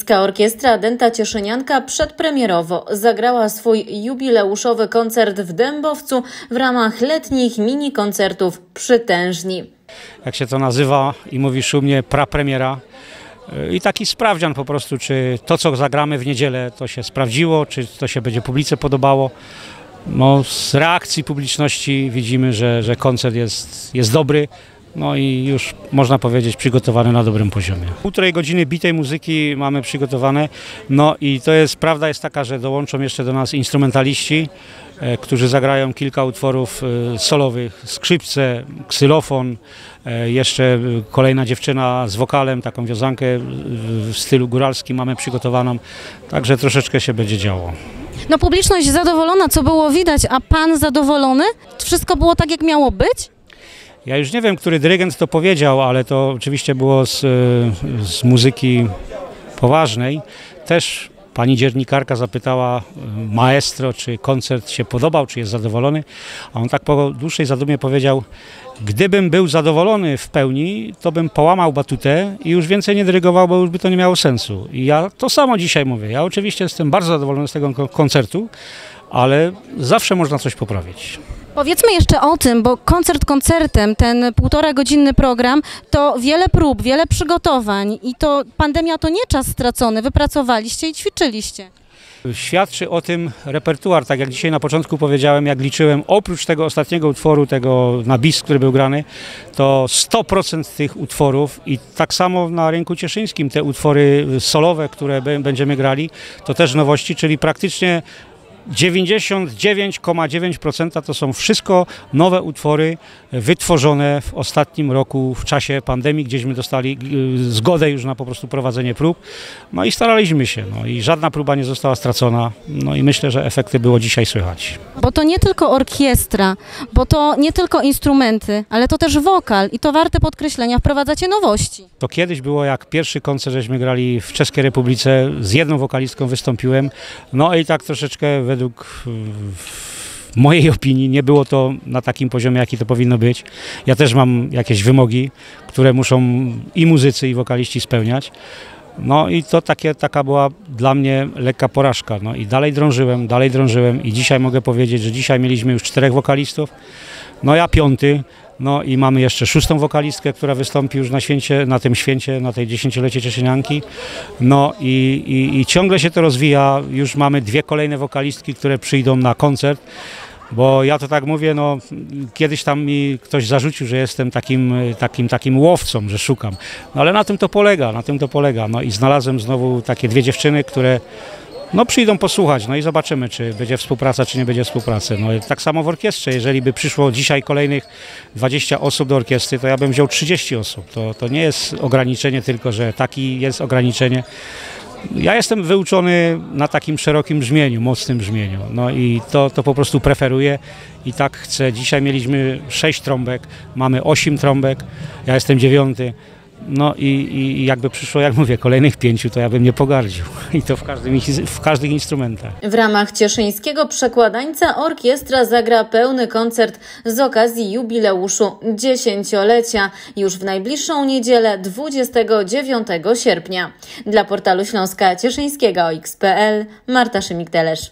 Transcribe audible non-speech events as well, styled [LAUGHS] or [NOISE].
Cieszyńska Orkiestra Dęta Cieszynianka przedpremierowo zagrała swój jubileuszowy koncert w Dębowcu w ramach letnich mini koncertów Przytężni. Jak się to nazywa i mówi szumnie, prapremiera. I taki sprawdzian po prostu, czy to, co zagramy w niedzielę, to się sprawdziło, czy to się będzie publice podobało. No, z reakcji publiczności widzimy, że, że koncert jest, jest dobry, no i już można powiedzieć przygotowany na dobrym poziomie. Półtorej godziny bitej muzyki mamy przygotowane, no i to jest, prawda jest taka, że dołączą jeszcze do nas instrumentaliści, e, którzy zagrają kilka utworów e, solowych, skrzypce, ksylofon, e, jeszcze kolejna dziewczyna z wokalem, taką wiązankę w stylu góralskim mamy przygotowaną, także troszeczkę się będzie działo. No publiczność zadowolona, co było widać, a pan zadowolony? Wszystko było tak, jak miało być? Ja już nie wiem, który dyrygent to powiedział, ale to oczywiście było z, z muzyki poważnej. Też pani dziennikarka zapytała e, maestro, czy koncert się podobał, czy jest zadowolony. A on tak po dłuższej zadumie powiedział, gdybym był zadowolony w pełni, to bym połamał batutę i już więcej nie dyrygował, bo już by to nie miało sensu. I ja to samo dzisiaj mówię. Ja oczywiście jestem bardzo zadowolony z tego koncertu, ale zawsze można coś poprawić. Powiedzmy jeszcze o tym, bo koncert koncertem, ten półtora godzinny program, to wiele prób, wiele przygotowań i to pandemia to nie czas stracony, wypracowaliście i ćwiczyliście. Świadczy o tym repertuar, tak jak dzisiaj na początku powiedziałem, jak liczyłem, oprócz tego ostatniego utworu, tego na bis, który był grany, to 100% tych utworów i tak samo na rynku cieszyńskim te utwory solowe, które będziemy grali, to też nowości, czyli praktycznie 99,9% to są wszystko nowe utwory wytworzone w ostatnim roku w czasie pandemii, gdzieśmy dostali y, zgodę już na po prostu prowadzenie prób. No i staraliśmy się, no i żadna próba nie została stracona. No i myślę, że efekty było dzisiaj słychać. Bo to nie tylko orkiestra, bo to nie tylko instrumenty, ale to też wokal i to warte podkreślenia, wprowadzacie nowości. To kiedyś było jak pierwszy koncert, żeśmy grali w Czeskiej Republice, z jedną wokalistką wystąpiłem, no i tak troszeczkę według mojej opinii nie było to na takim poziomie, jaki to powinno być. Ja też mam jakieś wymogi, które muszą i muzycy, i wokaliści spełniać. No i to takie, taka była dla mnie lekka porażka. No i dalej drążyłem, dalej drążyłem i dzisiaj mogę powiedzieć, że dzisiaj mieliśmy już czterech wokalistów, no ja piąty, no i mamy jeszcze szóstą wokalistkę, która wystąpi już na święcie, na tym święcie, na tej dziesięciolecie Cieszynianki. No i, i, i ciągle się to rozwija. Już mamy dwie kolejne wokalistki, które przyjdą na koncert. Bo ja to tak mówię, no kiedyś tam mi ktoś zarzucił, że jestem takim, takim, takim łowcą, że szukam. No ale na tym to polega, na tym to polega. No i znalazłem znowu takie dwie dziewczyny, które no przyjdą posłuchać, no i zobaczymy, czy będzie współpraca, czy nie będzie współpracy. No tak samo w orkiestrze, jeżeli by przyszło dzisiaj kolejnych 20 osób do orkiestry, to ja bym wziął 30 osób. To, to nie jest ograniczenie tylko, że taki jest ograniczenie. Ja jestem wyuczony na takim szerokim brzmieniu, mocnym brzmieniu. No i to, to po prostu preferuję i tak chcę. Dzisiaj mieliśmy 6 trąbek, mamy 8 trąbek, ja jestem dziewiąty. No i, i, jakby przyszło, jak mówię, kolejnych pięciu, to ja bym nie pogardził. [LAUGHS] I to w, każdym, w każdych instrumentach. W ramach cieszyńskiego przekładańca orkiestra zagra pełny koncert z okazji jubileuszu dziesięciolecia już w najbliższą niedzielę 29 sierpnia. Dla portalu Śląska Cieszyńskiego XPL Marta Szymik-Telesz.